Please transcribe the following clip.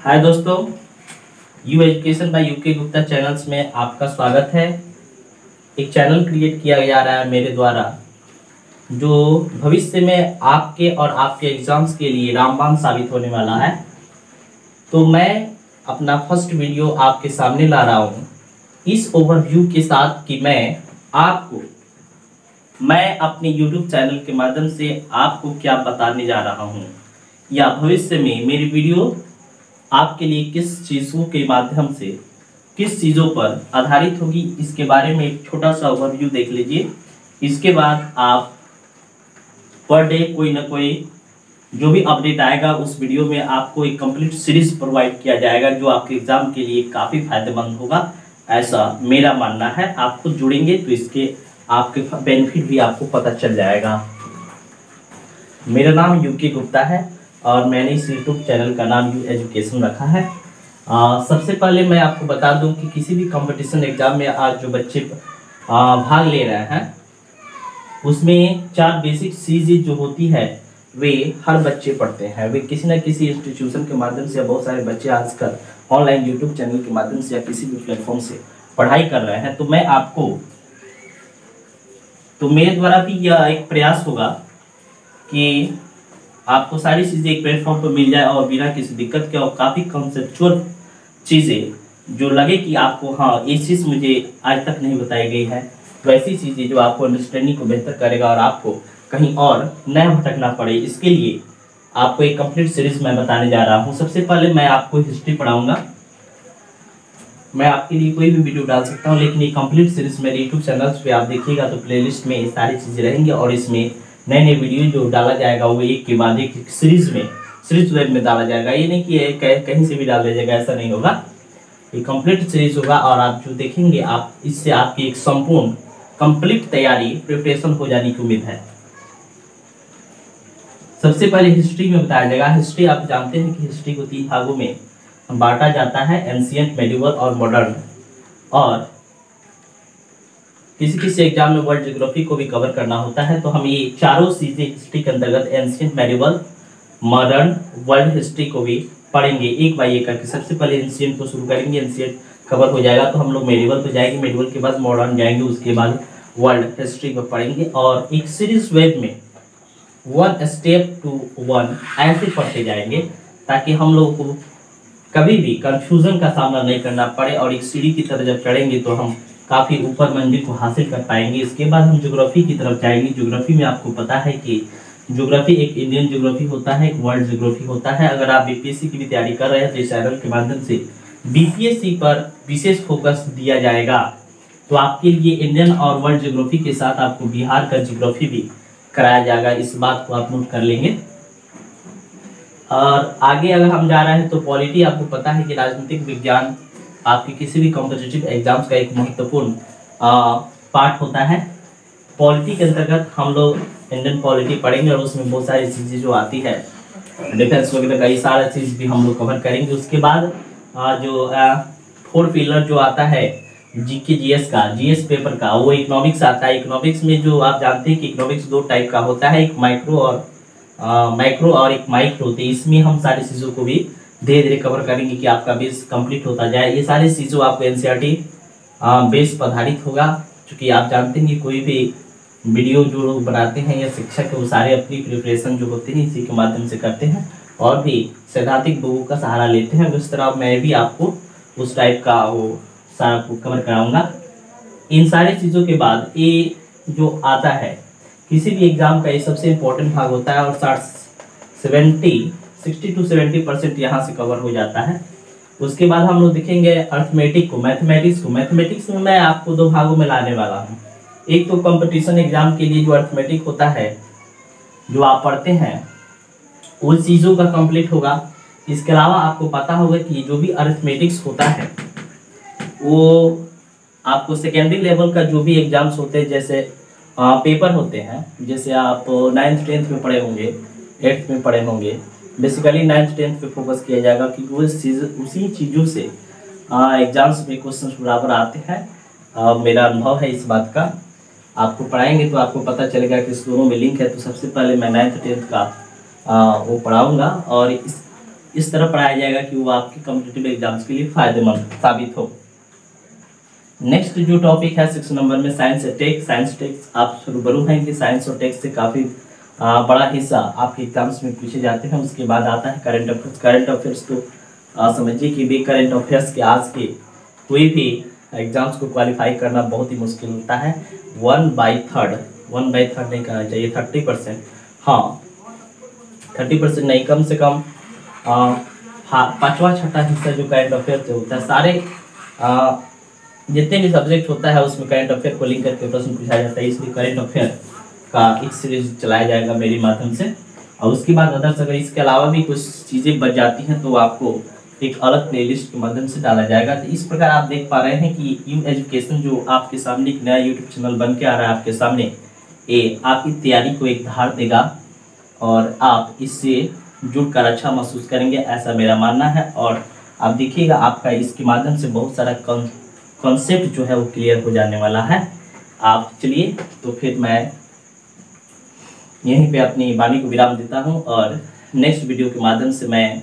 हाय दोस्तों U education by UK Gupta channels में आपका स्वागत है। एक चैनल क्रिएट किया जा रहा है मेरे द्वारा, जो भविष्य में आपके और आपके एग्ज़ाम्स के लिए रामबाण साबित होने वाला है। तो मैं अपना फ़र्स्ट वीडियो आपके सामने ला रहा हूँ। इस ओवरव्यू के साथ कि मैं आपको, मैं अपने यूट्यूब चैनल के माध्यम से आपको क्या बताने जा रहा हूँ, या भविष्य में मेरी वीडियो आपके लिए किस चीज़ों के माध्यम से, किस चीज़ों पर आधारित होगी, इसके बारे में एक छोटा सा ओवरव्यू देख लीजिए। इसके बाद आप पर डे कोई ना कोई जो भी अपडेट आएगा, उस वीडियो में आपको एक कंप्लीट सीरीज़ प्रोवाइड किया जाएगा, जो आपके एग्ज़ाम के लिए काफ़ी फ़ायदेमंद होगा। ऐसा मेरा मानना है। आप खुद जुड़ेंगे तो इसके आपके बेनिफिट भी आपको पता चल जाएगा। मेरा नाम यूके गुप्ता है। और मैंने इस यूट्यूब चैनल का नाम यू एजुकेशन रखा है। आ, सबसे पहले मैं आपको बता दूँ कि किसी भी कंपटीशन एग्ज़ाम में आज जो बच्चे आ, भाग ले रहे हैं उसमें चार बेसिक चीज़ें जो होती है वे हर बच्चे पढ़ते हैं। वे किसी न किसी इंस्टीट्यूशन के माध्यम से बहुत सारे बच्चे आजकल ऑनलाइन यूट्यूब चैनल के माध्यम से या किसी भी प्लेटफॉर्म से पढ़ाई कर रहे हैं। तो मैं आपको तो मेरे द्वारा भी यह एक प्रयास होगा कि आपको सारी चीज़ें एक प्लेटफॉर्म पर मिल जाए और बिना किसी दिक्कत के और काफ़ी कंसेप्चुअल चीज़ें जो लगे कि आपको हाँ ये चीज़ मुझे आज तक नहीं बताई गई है, वैसी चीज़ें जो आपको अंडरस्टैंडिंग को बेहतर करेगा और आपको कहीं और न भटकना पड़े, इसके लिए आपको एक कंप्लीट सीरीज़ मैं बताने जा रहा हूँ। सबसे पहले मैं आपको हिस्ट्री पढ़ाऊँगा। मैं आपके लिए कोई भी वीडियो डाल सकता हूँ, लेकिन ये कंप्लीट सीरीज़ मेरे यूट्यूब चैनल्स पे आप देखिएगा तो प्लेलिस्ट में ये सारी चीज़ें रहेंगी और इसमें नए नए वीडियो जो डाला जाएगा वो एक के बाद एक सीरीज़ में सीरीज़ वेब में डाला जाएगा। ये नहीं कि कहीं से भी डाल दिया जाएगा, ऐसा नहीं होगा। ये कंप्लीट सीरीज़ होगा और आप जो देखेंगे, आप, इससे आपकी एक संपूर्ण कंप्लीट तैयारी प्रिपरेशन हो जाने की उम्मीद है। सबसे पहले हिस्ट्री में बताया जाएगा। हिस्ट्री आप जानते हैं कि हिस्ट्री को तीन भागों में बांटा जाता है एंशियंट मेडिवल और मॉडर्न और किसी किसी एग्ज़ाम में वर्ल्ड ज्योग्राफी को भी कवर करना होता है तो हम ये चारों चीज़ें हिस्ट्री के अंतर्गत ancient medieval modern world history को भी पढ़ेंगे। एक बाई एक करके सबसे पहले एंशियंट को शुरू करेंगे एंशियंट कवर हो जाएगा तो हम लोग मेडिवल पे जाएँगे मेडिवल के बाद मॉडर्न जाएँगे, उसके बाद वर्ल्ड हिस्ट्री को पढ़ेंगे। और एक सीरीज़ वेब में वन स्टेप टू वन ऐसे पढ़ते जाएँगे, ताकि हम लोगों को कभी भी कंफ्यूजन का सामना नहीं करना पड़े, और एक सीढ़ी की तरह जब चढ़ेंगे तो हम काफ़ी ऊपर मंजिल को हासिल कर पाएँगे। इसके बाद हम ज्योग्राफी की तरफ़ जाएँगे। ज्योग्राफी में आपको पता है कि ज्योग्राफी एक इंडियन ज्योग्राफी होता है, एक वर्ल्ड ज्योग्राफी होता है। अगर आप बीपीएससी की भी तैयारी कर रहे हैं तो इस चैनल के माध्यम से बीपीएससी पर विशेष फोकस दिया जाएगा। तो आपके लिए इंडियन और वर्ल्ड ज्योग्राफी के साथ आपको बिहार का ज्योग्राफी भी कराया जाएगा। इस बात को आप नोट कर लेंगे। और आगे अगर हम जा रहे हैं तो पॉलिटी आपको पता है कि राजनीतिक विज्ञान आपके किसी भी कॉम्पिटिटिव एग्ज़ाम्स का एक महत्वपूर्ण पार्ट होता है। पॉलिटी के अंतर्गत हम लोग इंडियन पॉलिटी पढ़ेंगे और उसमें बहुत सारी चीज़ें जो आती है। डिफेंस वगैरह का ये सारा चीज़ भी हम लोग कवर करेंगे। उसके बाद आ, जो फोर पिलर जो आता है जी जीके जीएस का जीएस पेपर का वो इकोनॉमिक्स आता है। इकोनॉमिक्स में जो आप जानते हैं कि इकोनॉमिक्स दो टाइप का होता है एक माइक्रो और माइक्रो और एक माइक्रो तो इसमें हम सारी चीज़ों को भी धीरे धीरे कवर करेंगे कि आपका बेस कंप्लीट होता जाए। ये सारी चीज़ों आपको एनसीईआरटी बेस पर आधारित होगा। क्योंकि आप जानते हैं कि कोई भी वीडियो जो लोग बनाते हैं या शिक्षक वो सारे अपनी प्रिपरेशन जो होते हैं, इसी के माध्यम से करते हैं। और भी सैद्धांतिक बुकों का सहारा लेते हैं। उस तरह मैं भी आपको उस टाइप का वो सारा कवर कराऊँगा। इन सारी चीज़ों के बाद ये जो आता है, किसी भी एग्ज़ाम का ये सबसे इम्पोर्टेंट भाग होता है और साठ seventy sixty to seventy percent यहाँ से कवर हो जाता है। उसके बाद हम लोग देखेंगे अर्थमेटिक को मैथमेटिक्स को। मैथमेटिक्स में मैं आपको दो भागों में लाने वाला हूँ। एक तो कंपटीशन एग्ज़ाम के लिए जो अर्थमेटिक होता है, जो आप पढ़ते हैं, उन चीज़ों का कंप्लीट होगा। इसके अलावा आपको पता होगा कि जो भी अर्थमेटिक्स होता है, वो आपको सेकेंडरी लेवल का जो भी एग्ज़ाम्स होते हैं, जैसे पेपर होते हैं, जैसे आप नाइन्थ टेंथ में पढ़े होंगे एट्थ में पढ़े होंगे बेसिकली नाइन्थ टेंथ पे फोकस किया जाएगा क्योंकि वो चीज़ उसी चीज़ों से एग्ज़ाम्स में क्वेश्चन बराबर आते हैं। आ, मेरा अनुभव है इस बात का। आपको पढ़ाएँगे तो आपको पता चलेगा कि दोनों में लिंक है तो सबसे पहले मैं नाइन्थ टेंथ का आ, वो पढ़ाऊँगा और इस इस तरह पढ़ाया जाएगा कि वो आपके कॉम्पिटेटिव एग्ज़ाम्स के लिए फ़ायदेमंद साबित हो। नेक्स्ट जो टॉपिक है सिक्स नंबर में साइंस टेक्स साइंस टेक्स आप रूबरू हैं कि साइंस और टेक्स से काफ़ी बड़ा हिस्सा आपके एग्ज़ाम्स में पूछे जाते हैं, उसके बाद आता है करंट अफेयर्स करंट अफेयर्स तो समझिए कि भी करंट अफेयर्स के आज के कोई भी एग्ज़ाम्स को क्वालिफाई करना बहुत ही मुश्किल होता है। One by third one by third नहीं कहना चाहिए थर्टी परसेंट हाँ थर्टी परसेंट नहीं, कम से कम पाँचवा, छठा हिस्सा जो करंट अफेयर से होता है, सारे जितने भी सब्जेक्ट होता है, उसमें करंट अफेयर को लिंक करके प्रश्न पूछा जाता है, इसलिए करंट अफेयर का एक सीरीज़ चलाया जाएगा मेरे माध्यम से। और उसके बाद अदर्स अगर इसके अलावा भी कुछ चीज़ें बच जाती हैं तो आपको एक अलग प्लेलिस्ट के माध्यम से डाला जाएगा। तो इस प्रकार आप देख पा रहे हैं कि यू एजुकेशन जो आपके सामने एक नया यूट्यूब चैनल बन के आ रहा है आपके सामने, ये आपकी तैयारी को एक धार देगा और आप इससे जुड़कर अच्छा महसूस करेंगे, ऐसा मेरा मानना है। और आप देखिएगा, आपका इसके माध्यम से बहुत सारा कॉन्सेप्ट जो है वो क्लियर हो जाने वाला है। आप चलिए तो फिर मैं यहीं पे अपनी वाणी को विराम देता हूँ और नेक्स्ट वीडियो के माध्यम से मैं